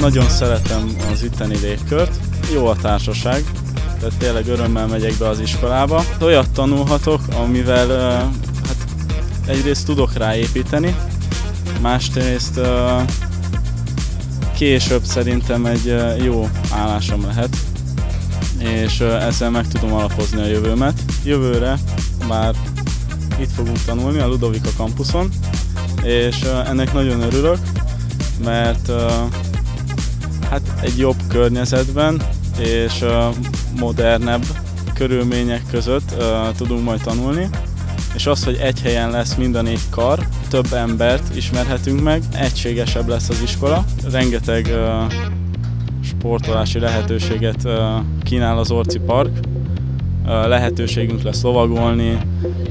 nagyon szeretem az itteni légkört, jó a társaság, tehát tényleg örömmel megyek be az iskolába. Olyat tanulhatok, amivel hát egyrészt tudok ráépíteni, másrészt később szerintem egy jó állásom lehet, és ezzel meg tudom alapozni a jövőmet. Jövőre már itt fogunk tanulni a Ludovika kampuszon, és ennek nagyon örülök, mert hát egy jobb környezetben és modernebb körülmények között tudunk majd tanulni, és az, hogy egy helyen lesz mind a négy kar, több embert ismerhetünk meg, egységesebb lesz az iskola, rengeteg sportolási lehetőséget kínál az Orci Park, lehetőségünk lesz lovagolni,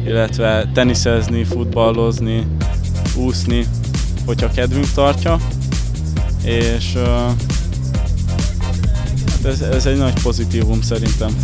illetve teniszezni, futballozni, úszni, hogyha kedvünk tartja, és ez, ez egy nagy pozitívum szerintem.